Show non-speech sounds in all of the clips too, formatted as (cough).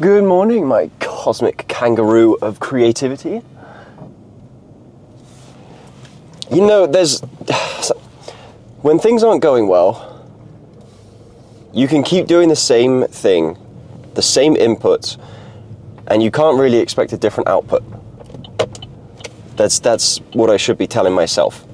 Good morning, my cosmic kangaroo of creativity. You know, there's. (sighs) When things aren't going well, you can keep doing the same thing, the same inputs, and you can't really expect a different output. That's, that's what I should be telling myself.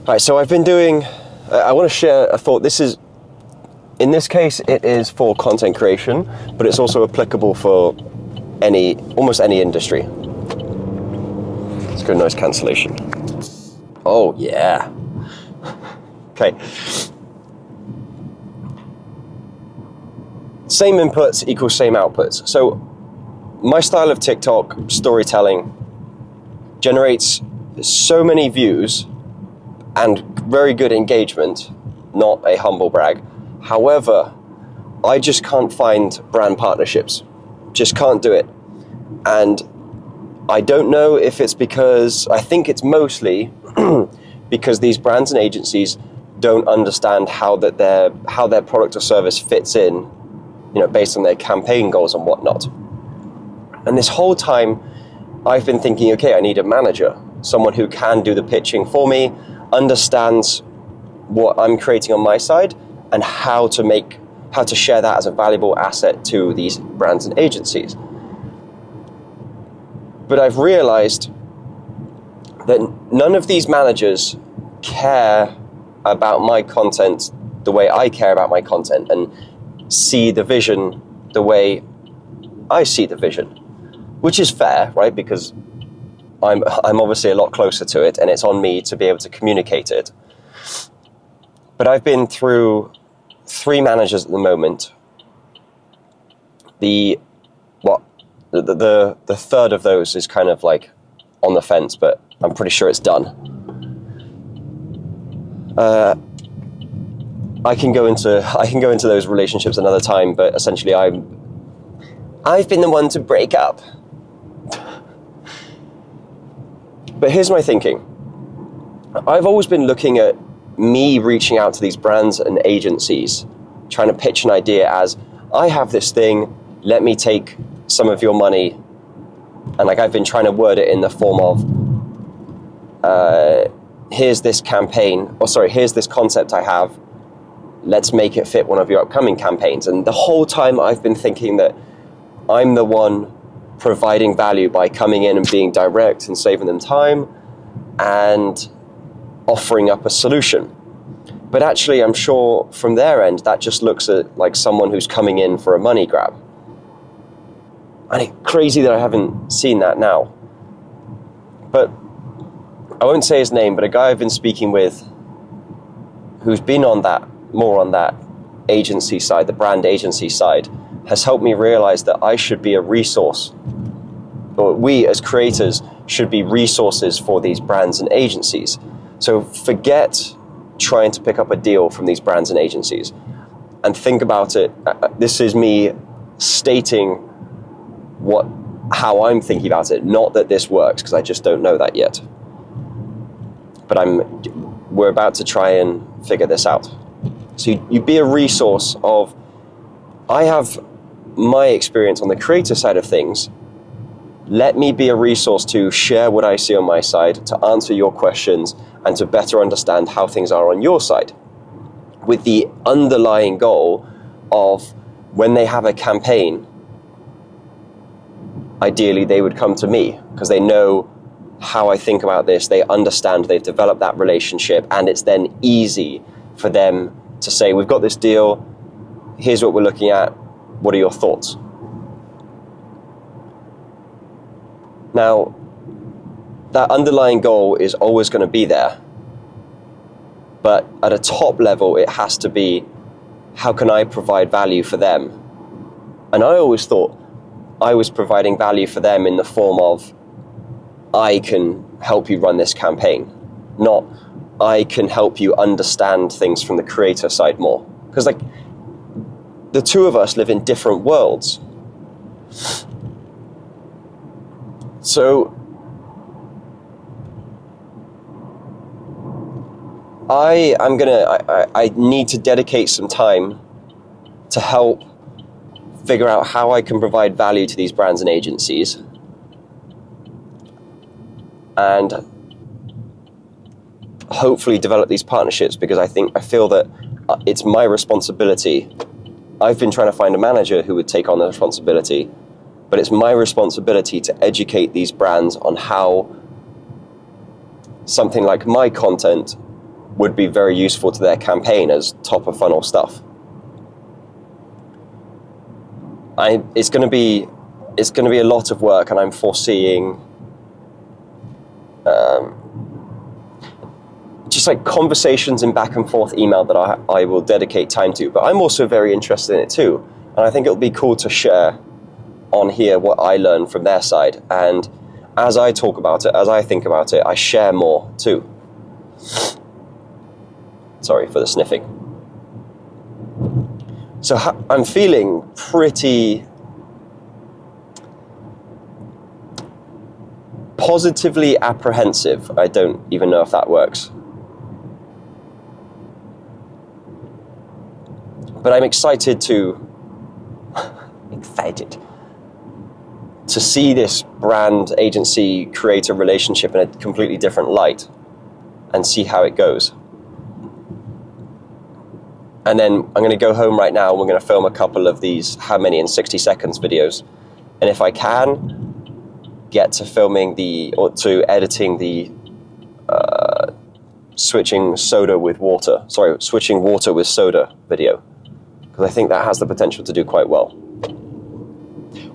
All right, so I've been doing. I want to share a thought. This is in this case, it is for content creation, but it's also applicable for any, almost any industry. Let's noise cancellation. Oh, yeah. (laughs) okay. Same inputs equals same outputs. So, my style of TikTok storytelling generates so many views and very good engagement, not a humble brag However, I just can't find brand partnerships. Just can't do it. And I don't know if it's because, I think it's mostly (clears throat) because these brands and agencies don't understand how that their how their product or service fits in, you know, based on their campaign goals and whatnot. And this whole time, I've been thinking, okay, I need a manager, someone who can do the pitching for me, understands what I'm creating on my side, and how to make how to share that as a valuable asset to these brands and agencies. But I've realized that none of these managers care about my content the way I care about my content and see the vision the way I see the vision, which is fair, right? Because I'm, I'm obviously a lot closer to it and it's on me to be able to communicate it. But I've been through three managers at the moment. The what the, the the third of those is kind of like on the fence, but I'm pretty sure it's done. Uh, I can go into (laughs) I can go into those relationships another time, but essentially I'm I've been the one to break up. (laughs) but here's my thinking. I've always been looking at me reaching out to these brands and agencies, trying to pitch an idea as I have this thing, let me take some of your money. And like I've been trying to word it in the form of uh, here's this campaign, or sorry, here's this concept I have. Let's make it fit one of your upcoming campaigns. And the whole time I've been thinking that I'm the one providing value by coming in and being direct and saving them time and offering up a solution. But actually, I'm sure from their end, that just looks at like someone who's coming in for a money grab. And it's crazy that I haven't seen that now. But I won't say his name, but a guy I've been speaking with who's been on that, more on that agency side, the brand agency side, has helped me realize that I should be a resource, or we as creators should be resources for these brands and agencies. So forget trying to pick up a deal from these brands and agencies and think about it. Uh, uh, this is me stating what how I'm thinking about it, not that this works because I just don't know that yet. But I'm we're about to try and figure this out. So you, you be a resource of I have my experience on the creator side of things let me be a resource to share what I see on my side, to answer your questions, and to better understand how things are on your side. With the underlying goal of when they have a campaign, ideally they would come to me because they know how I think about this, they understand, they've developed that relationship, and it's then easy for them to say, We've got this deal, here's what we're looking at, what are your thoughts? Now, that underlying goal is always going to be there. But at a top level, it has to be how can I provide value for them? And I always thought I was providing value for them in the form of I can help you run this campaign, not I can help you understand things from the creator side more. Because, like, the two of us live in different worlds. So I am gonna I, I need to dedicate some time to help figure out how I can provide value to these brands and agencies, and hopefully develop these partnerships because I think I feel that uh, it's my responsibility. I've been trying to find a manager who would take on the responsibility, but it's my responsibility to educate these brands on how something like my content would be very useful to their campaign as top of funnel stuff. I, it's going to be it's going to be a lot of work, and I'm foreseeing um, just like conversations and back and forth email that I, I will dedicate time to. But I'm also very interested in it too, and I think it'll be cool to share on here what I learn from their side. And as I talk about it, as I think about it, I share more too. Sorry for the sniffing. So I'm feeling pretty positively apprehensive. I don't even know if that works. But I'm excited to (laughs) excited to see this brand agency create a relationship in a completely different light and see how it goes. And then I'm going to go home right now and we're going to film a couple of these how many in 60 seconds videos. And if I can, get to filming the, or to editing the uh, switching soda with water, sorry, switching water with soda video. Because I think that has the potential to do quite well.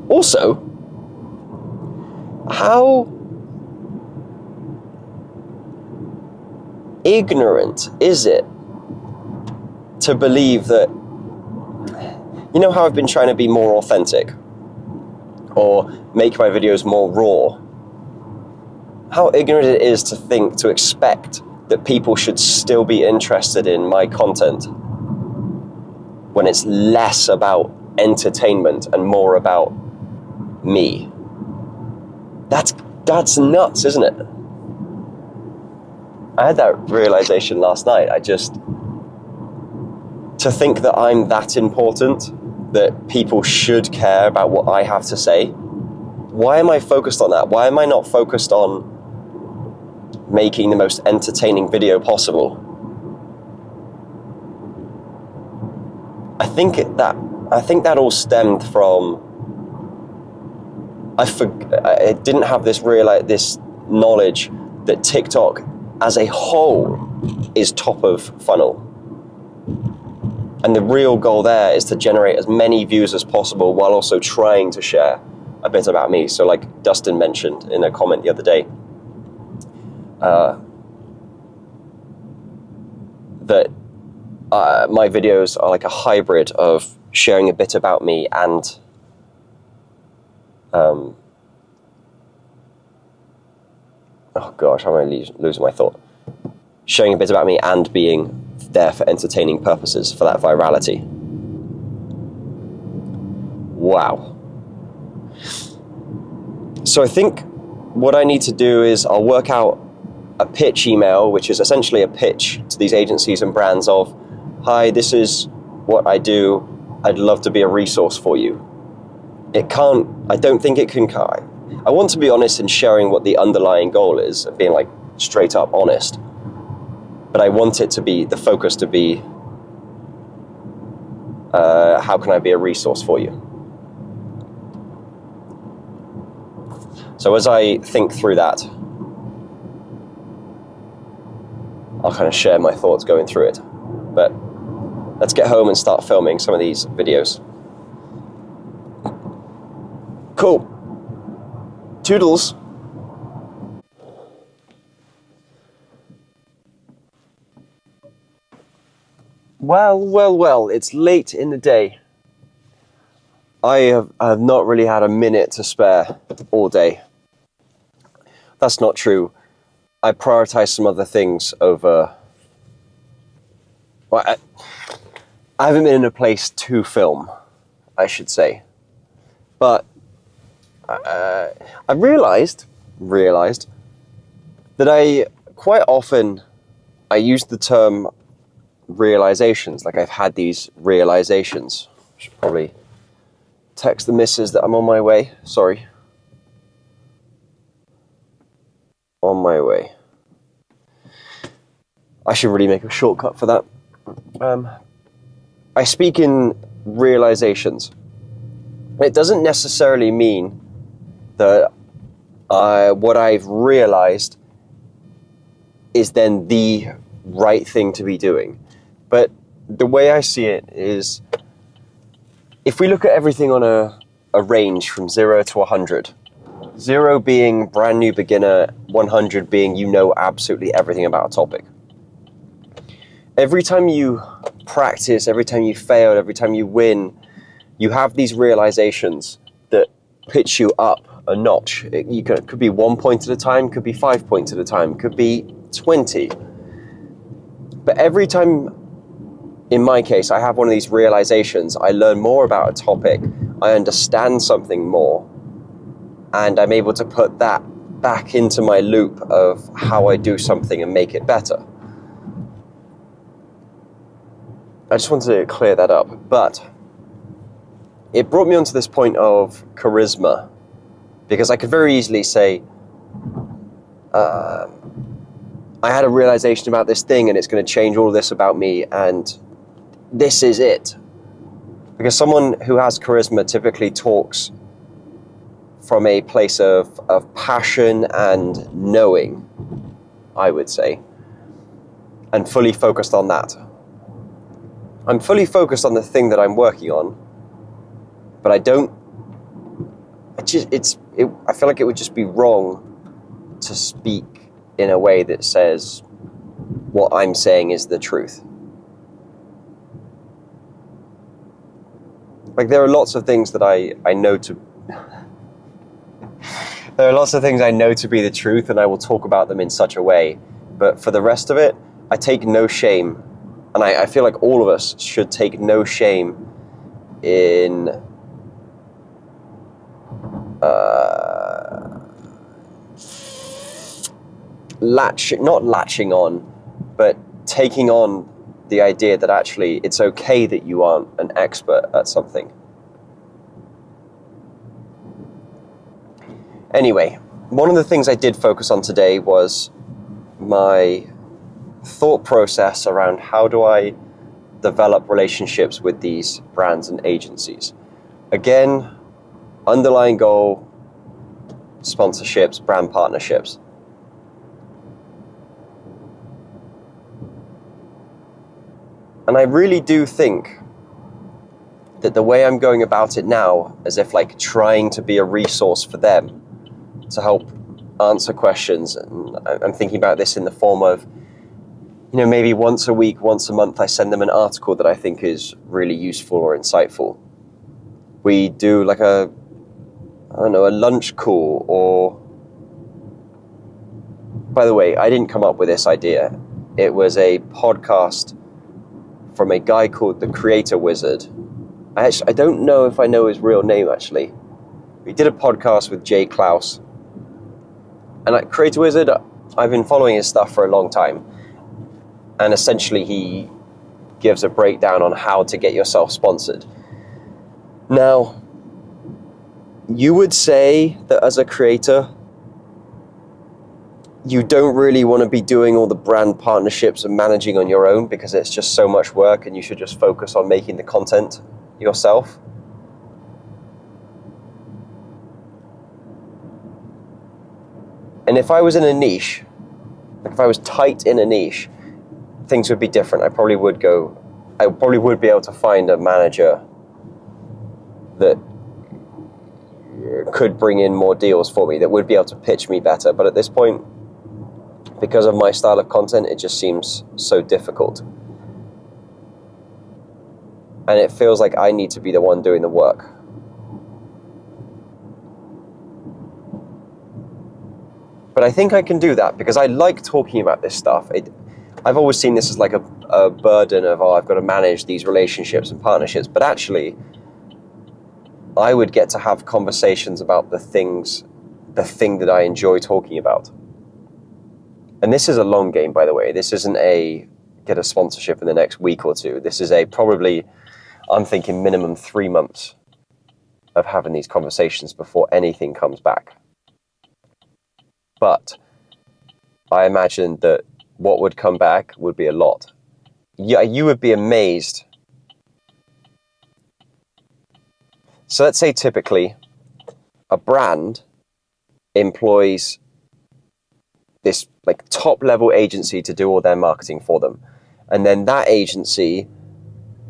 Also, how ignorant is it to believe that you know how I've been trying to be more authentic or make my videos more raw. How ignorant it is to think, to expect that people should still be interested in my content when it's less about entertainment and more about me. That's that's nuts, isn't it? I had that realization last night. I just to think that I'm that important, that people should care about what I have to say. Why am I focused on that? Why am I not focused on making the most entertaining video possible? I think it, that I think that all stemmed from I, for, I didn't have this real like, this knowledge that TikTok as a whole is top of funnel and the real goal there is to generate as many views as possible while also trying to share a bit about me. So, like Dustin mentioned in a comment the other day, uh, that uh, my videos are like a hybrid of sharing a bit about me and um, oh gosh, I'm losing my thought. Showing a bit about me and being there for entertaining purposes for that virality. Wow. So I think what I need to do is I'll work out a pitch email, which is essentially a pitch to these agencies and brands of, hi, this is what I do. I'd love to be a resource for you. It can't, I don't think it can, I want to be honest in sharing what the underlying goal is, of being like straight up honest but I want it to be the focus to be uh, how can I be a resource for you? So as I think through that, I'll kind of share my thoughts going through it. But let's get home and start filming some of these videos. Cool. Toodles. Well, well, well, it's late in the day. I have, I have not really had a minute to spare all day. That's not true. I prioritize some other things over. Well, I, I haven't been in a place to film, I should say. But uh, I realized, realized that I quite often I use the term realizations. Like I've had these realizations. Should probably text the missus that I'm on my way. Sorry. On my way. I should really make a shortcut for that. Um, I speak in realizations. It doesn't necessarily mean that I, what I've realized is then the right thing to be doing. But the way I see it is if we look at everything on a, a range from zero to 100, zero being brand new beginner, 100 being you know absolutely everything about a topic. Every time you practice, every time you fail, every time you win, you have these realizations that pitch you up a notch. It, you it could be one point at a time, could be five points at a time, could be 20. But every time, in my case, I have one of these realizations, I learn more about a topic, I understand something more, and I'm able to put that back into my loop of how I do something and make it better. I just wanted to clear that up. But it brought me onto this point of charisma because I could very easily say, uh, I had a realization about this thing and it's going to change all this about me, and this is it. Because someone who has charisma typically talks from a place of, of passion and knowing, I would say, and fully focused on that. I'm fully focused on the thing that I'm working on, but I don't. It just, it's. It, I feel like it would just be wrong to speak in a way that says what I'm saying is the truth. Like there are lots of things that I I know to. (laughs) there are lots of things I know to be the truth, and I will talk about them in such a way. But for the rest of it, I take no shame and I, I feel like all of us should take no shame in uh, not latching on, but taking on the idea that actually it's okay that you aren't an expert at something. Anyway, one of the things I did focus on today was my thought process around how do I develop relationships with these brands and agencies. Again, underlying goal sponsorships, brand partnerships. And I really do think that the way I'm going about it now, as if like trying to be a resource for them to help answer questions, and I'm thinking about this in the form of you know, maybe once a week, once a month, I send them an article that I think is really useful or insightful. We do like a, I don't know, a lunch call or. By the way, I didn't come up with this idea. It was a podcast from a guy called the Creator Wizard. I actually, I don't know if I know his real name actually. We did a podcast with Jay Clouse. And like Creator Wizard, I've been following his stuff for a long time and essentially he gives a breakdown on how to get yourself sponsored. Now, you would say that as a creator, you don't really want to be doing all the brand partnerships and managing on your own because it's just so much work and you should just focus on making the content yourself. And if I was in a niche, like if I was tight in a niche, things would be different. I probably would go, I probably would be able to find a manager that could bring in more deals for me, that would be able to pitch me better. But at this point, because of my style of content, it just seems so difficult. And it feels like I need to be the one doing the work. But I think I can do that because I like talking about this stuff. It, I've always seen this as like a, a burden of, oh, I've got to manage these relationships and partnerships. But actually, I would get to have conversations about the things, the thing that I enjoy talking about. And this is a long game, by the way. This isn't a get a sponsorship in the next week or two. This is a probably, I'm thinking minimum three months. of having these conversations before anything comes back. But I imagine that what would come back would be a lot. Yeah, you would be amazed. So let's say typically a brand employs this like top level agency to do all their marketing for them. And then that agency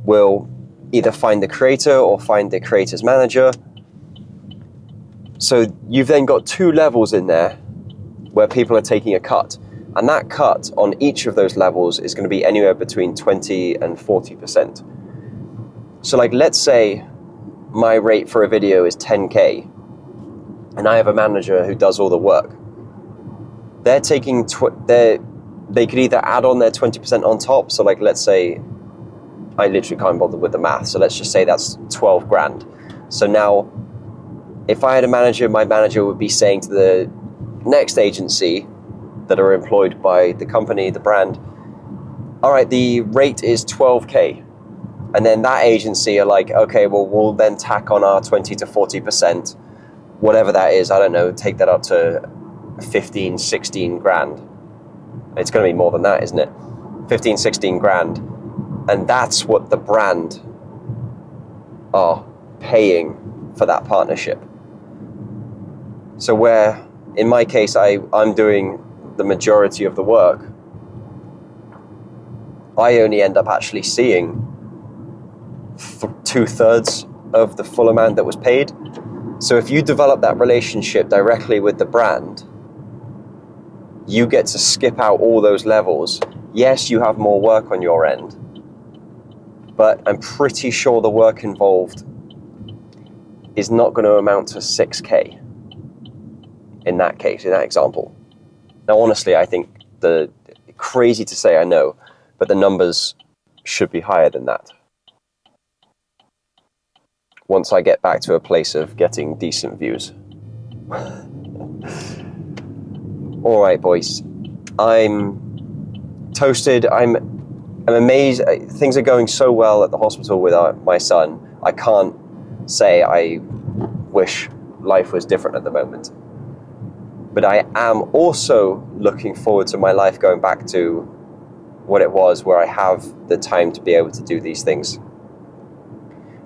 will either find the creator or find the creator's manager. So you've then got two levels in there where people are taking a cut. And that cut on each of those levels is going to be anywhere between 20 and 40%. So, like, let's say my rate for a video is 10k, and I have a manager who does all the work. They're taking, tw- they're, they could either add on their 20% on top. So, like, let's say I literally can't bother with the math. So, let's just say that's 12 grand. So now, if I had a manager, my manager would be saying to the next agency that are employed by the company, the brand, all right, the rate is 12K. And then that agency are like, okay, well, we'll then tack on our 20 to 40%, whatever that is. I don't know, take that up to 15, 16 grand. It's going to be more than that, isn't it? 15, 16 grand. And that's what the brand are paying for that partnership. So, where in my case, I, I'm doing the majority of the work, I only end up actually seeing two thirds of the full amount that was paid. So if you develop that relationship directly with the brand, you get to skip out all those levels. Yes, you have more work on your end, but I'm pretty sure the work involved is not going to amount to 6k in that case, in that example. Now, honestly, I think the crazy to say, I know, but the numbers should be higher than that. Once I get back to a place of getting decent views. (laughs) All right, boys. I'm toasted. I'm I'm amazed. Uh, things are going so well at the hospital with our, my son. I can't say I wish life was different at the moment. But I am also looking forward to my life going back to what it was, where I have the time to be able to do these things.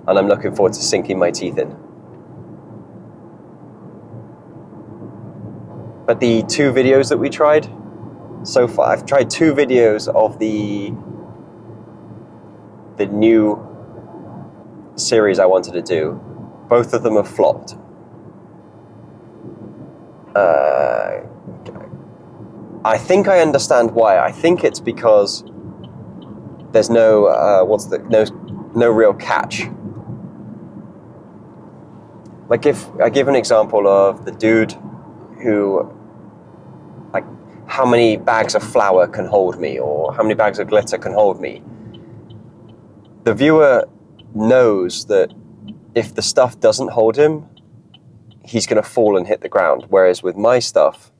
And I'm looking forward to sinking my teeth in. But the two videos that we tried so far, I've tried two videos of the the new series I wanted to do. Both of them have flopped uh, I think I understand why. I think it's because there's no uh, what's the no no real catch. Like if I give an example of the dude who like how many bags of flour can hold me or how many bags of glitter can hold me. The viewer knows that if the stuff doesn't hold him, he's going to fall and hit the ground. Whereas with my stuff,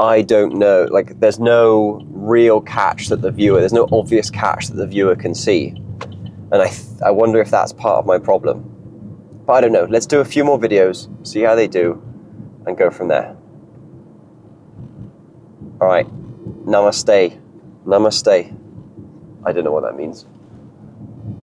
I don't know. Like, there's no real catch that the viewer, there's no obvious catch that the viewer can see. And I, I wonder if that's part of my problem. But I don't know. Let's do a few more videos, see how they do, and go from there. All right. Namaste. Namaste. I don't know what that means.